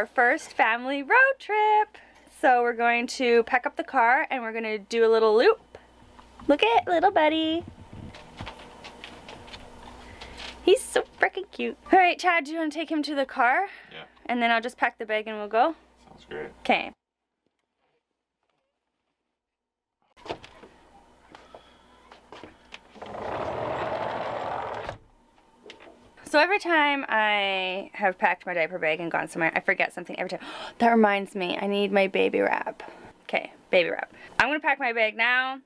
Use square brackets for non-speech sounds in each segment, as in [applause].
our first family road trip. So we're going to pack up the car and we're gonna do a little loop. Look at little buddy. He's so freaking cute. All right, Chad, do you want to take him to the car? Yeah. And then I'll just pack the bag and we'll go? Sounds great. Okay. So every time I have packed my diaper bag and gone somewhere, I forget something every time. [gasps] That reminds me, I need my baby wrap. Okay, baby wrap. I'm gonna pack my bag now.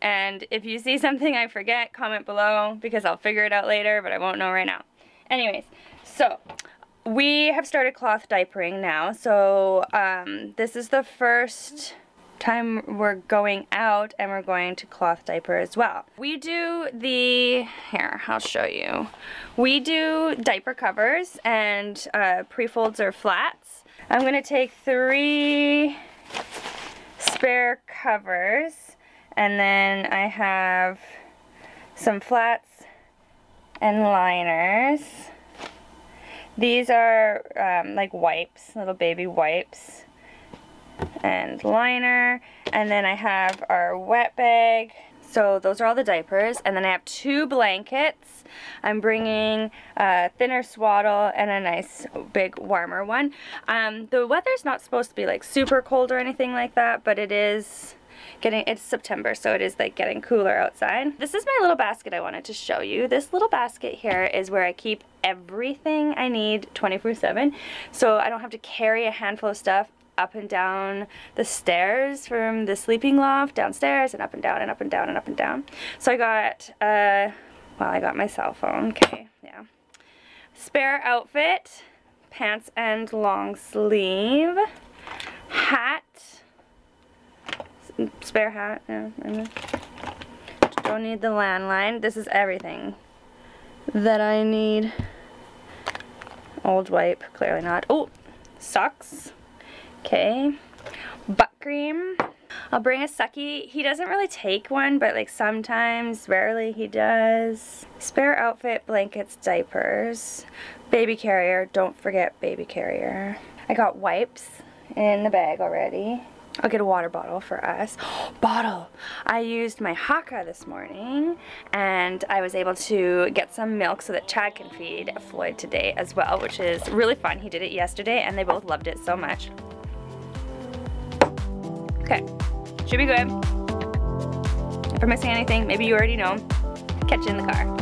And if you see something I forget, comment below because I'll figure it out later, but I won't know right now. Anyways, so we have started cloth diapering now. So um, this is the first time we're going out and we're going to cloth diaper as well. We do the, here, I'll show you. We do diaper covers and uh, pre-folds or flats. I'm gonna take three spare covers and then I have some flats and liners. These are um, like wipes, little baby wipes and liner. And then I have our wet bag. So those are all the diapers. And then I have two blankets. I'm bringing a thinner swaddle and a nice big warmer one. Um, the weather's not supposed to be like super cold or anything like that, but it is getting, it's September, so it is like getting cooler outside. This is my little basket I wanted to show you. This little basket here is where I keep everything I need 24 7. So I don't have to carry a handful of stuff up and down the stairs from the sleeping loft downstairs and up and down and up and down and up and down. So I got, uh, well, I got my cell phone, okay, yeah. Spare outfit, pants and long sleeve, hat, spare hat, yeah, don't need the landline. This is everything that I need. Old wipe, clearly not. Oh, socks. Okay. Butt cream. I'll bring a sucky. He doesn't really take one, but like sometimes, rarely he does. Spare outfit, blankets, diapers. Baby carrier. Don't forget baby carrier. I got wipes in the bag already. I'll get a water bottle for us. [gasps] bottle! I used my Haakaa this morning and I was able to get some milk so that Chad can feed Floyd today as well, which is really fun. He did it yesterday and they both loved it so much. Okay, should be good. If I'm missing anything, maybe you already know, catch you in the car.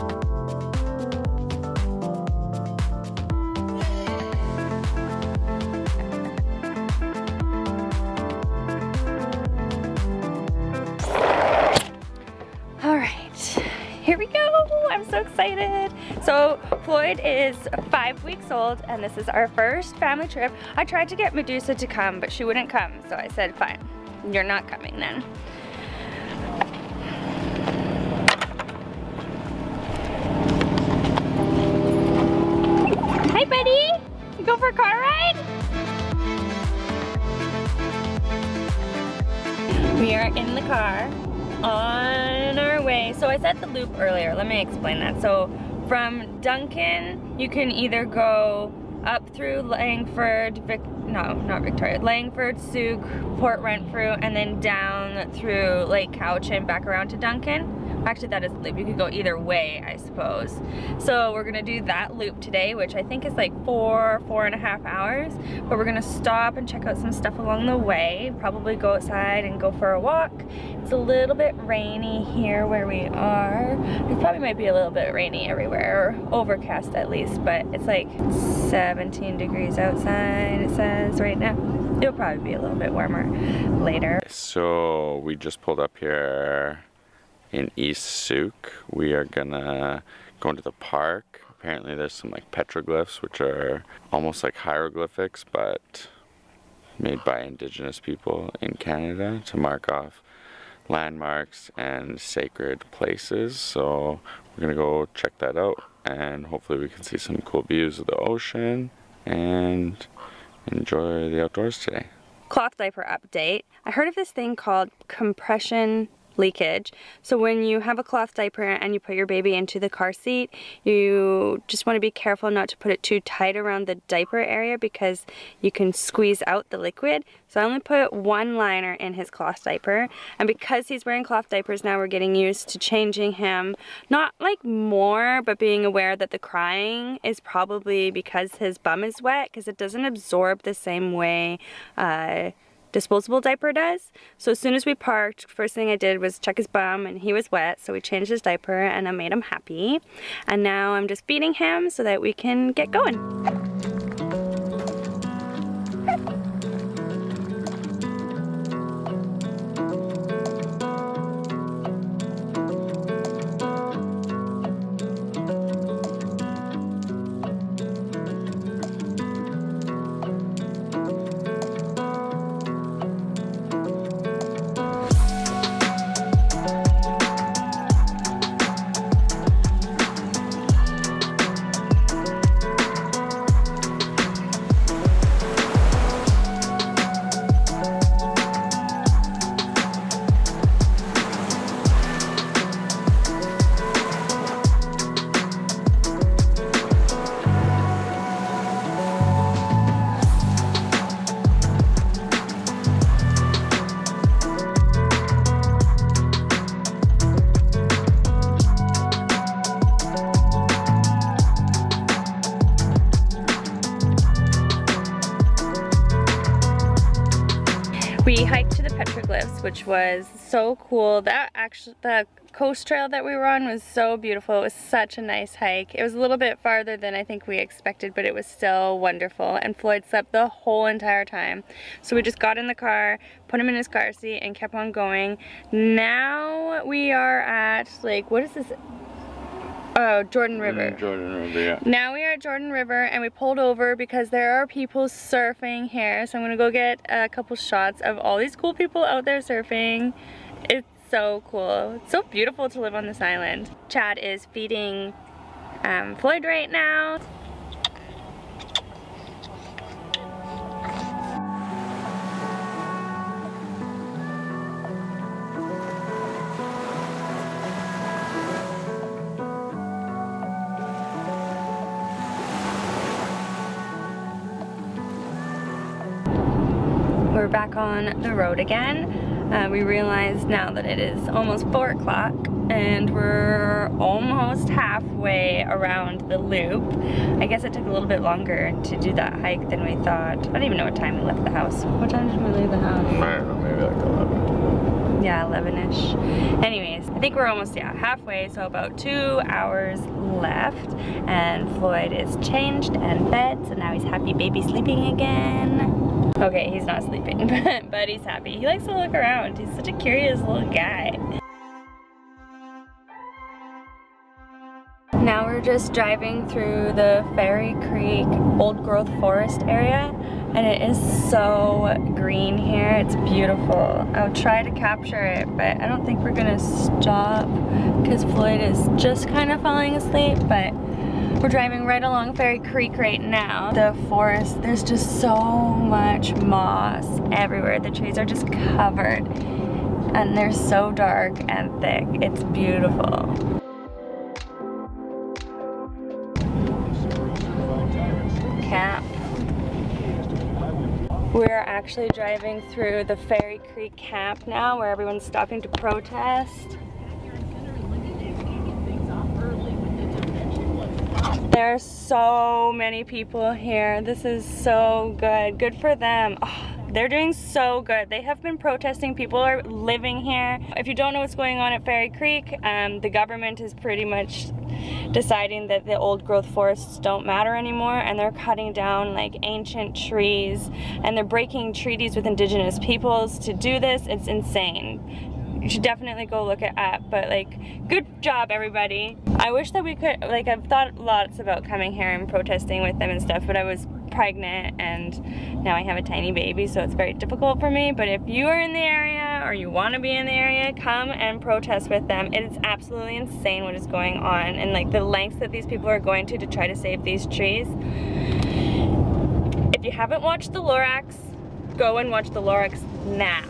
Here we go. I'm so excited. So Floyd is five weeks old and this is our first family trip. I tried to get Medusa to come, but she wouldn't come. So I said, fine, you're not coming then. Hi buddy, go for a car ride? We are in the car on our way. So I said the loop earlier, let me explain that. So from Duncan, you can either go up through Langford, Vic, no, not Victoria, Langford, Sooke, Port Renfrew, and then down through Lake Cowichan back around to Duncan. Actually, that is loop. You could go either way, I suppose. So we're gonna do that loop today, which I think is like four, four and a half hours. But we're gonna stop and check out some stuff along the way. Probably go outside and go for a walk. It's a little bit rainy here where we are. It probably might be a little bit rainy everywhere, or overcast at least, but it's like 17 degrees outside, it says right now. It'll probably be a little bit warmer later. So we just pulled up here in East Sooke. We are gonna go into the park. Apparently there's some like petroglyphs which are almost like hieroglyphics but made by indigenous people in Canada to mark off landmarks and sacred places. So we're gonna go check that out and hopefully we can see some cool views of the ocean and enjoy the outdoors today. Cloth diaper update. I heard of this thing called compression leakage. So when you have a cloth diaper and you put your baby into the car seat, you just want to be careful not to put it too tight around the diaper area because you can squeeze out the liquid. So I only put one liner in his cloth diaper and because he's wearing cloth diapers now we're getting used to changing him not like more but being aware that the crying is probably because his bum is wet because it doesn't absorb the same way uh, disposable diaper does. So as soon as we parked, first thing I did was check his bum and he was wet, so we changed his diaper and I made him happy. And now I'm just feeding him so that we can get going. Which was so cool. That actually, the coast trail that we were on was so beautiful. It was such a nice hike. It was a little bit farther than I think we expected, but it was still wonderful. And Floyd slept the whole entire time. So we just got in the car, put him in his car seat, and kept on going. Now we are at, like, what is this? Oh, Jordan River. Mm, Jordan River, yeah. Now we are at Jordan River and we pulled over because there are people surfing here. So I'm gonna go get a couple shots of all these cool people out there surfing. It's so cool. It's so beautiful to live on this island. Chad is feeding um, Floyd right now. We're back on the road again. Uh, we realize now that it is almost 4 o'clock and we're almost halfway around the loop. I guess it took a little bit longer to do that hike than we thought. I don't even know what time we left the house. What time did we leave the house? I don't know, maybe like 11. Yeah, 11-ish. Anyways, I think we're almost, yeah, halfway, so about two hours left. And Floyd is changed and fed, so now he's happy baby sleeping again. Okay, he's not sleeping, [laughs] but, but he's happy. He likes to look around. He's such a curious little guy. Now we're just driving through the Fairy Creek old growth forest area and it is so green here. It's beautiful. I'll try to capture it, but I don't think we're gonna stop because Floyd is just kind of falling asleep, but we're driving right along Fairy Creek right now. The forest, there's just so much moss everywhere. The trees are just covered and they're so dark and thick. It's beautiful. We're actually driving through the Fairy Creek camp now where everyone's stopping to protest. There are so many people here. This is so good. Good for them. Oh, they're doing so good. They have been protesting. People are living here. If you don't know what's going on at Fairy Creek, um, the government is pretty much deciding that the old growth forests don't matter anymore and they're cutting down like ancient trees and they're breaking treaties with indigenous peoples to do this. It's insane you should definitely go look it up but like good job everybody I wish that we could like I've thought lots about coming here and protesting with them and stuff but I was pregnant and now I have a tiny baby so it's very difficult for me. But if you are in the area or you want to be in the area come and protest with them. It is absolutely insane what is going on and like the lengths that these people are going to to try to save these trees. If you haven't watched the Lorax go and watch the Lorax now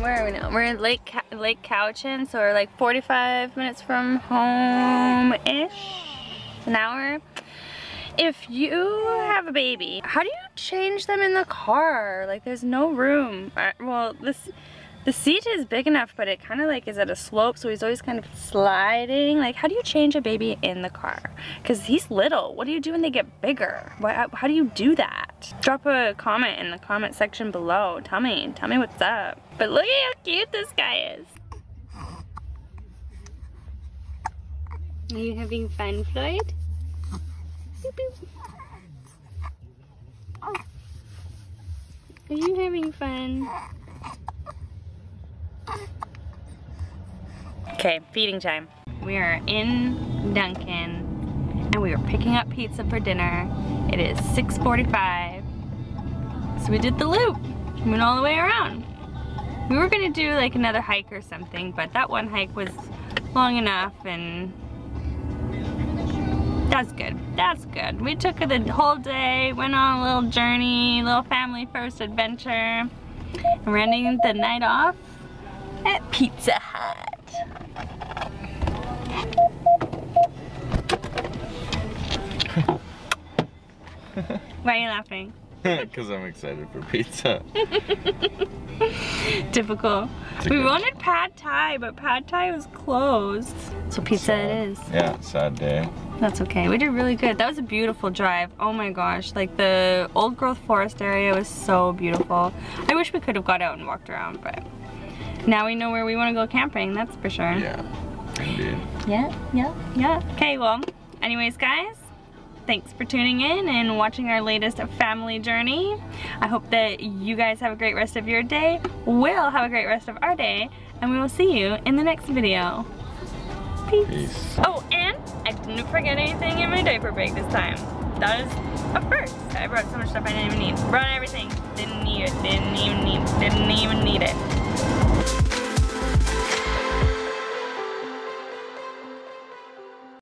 where are we now? We're in Lake Lake Cowichan, so we're like 45 minutes from home-ish, an hour. If you have a baby, how do you change them in the car? Like there's no room. Well, this the seat is big enough, but it kind of like is at a slope, so he's always kind of sliding. Like, how do you change a baby in the car? Because he's little. What do you do when they get bigger? Why, how do you do that? Drop a comment in the comment section below. Tell me. Tell me what's up. But look at how cute this guy is. Are you having fun, Floyd? Boop, boop. Are you having fun? Okay, feeding time. We are in Duncan and we are picking up pizza for dinner. It is 6.45. So we did the loop. Went all the way around. We were gonna do like another hike or something, but that one hike was long enough and that's good. That's good. We took the whole day, went on a little journey, little family first adventure. And ending the night off at Pizza Hut. [laughs] Why are you laughing? [laughs] Because I'm excited for pizza. [laughs] Typical. We wanted pad thai, but pad thai was closed. So pizza sad. it is. Yeah, sad day. That's okay. We did really good. That was a beautiful drive. Oh my gosh. Like the old growth forest area was so beautiful. I wish we could have got out and walked around, but now we know where we want to go camping, that's for sure. Yeah, indeed. Yeah, yeah, yeah. Okay, well, anyways, guys, thanks for tuning in and watching our latest family journey. I hope that you guys have a great rest of your day. We'll have a great rest of our day, and we will see you in the next video. Peace. Peace. Oh, and I didn't forget anything in my diaper bag this time. That is a first. I brought so much stuff I didn't even need. Brought everything. Didn't need it. Didn't even need. It. Didn't even need it.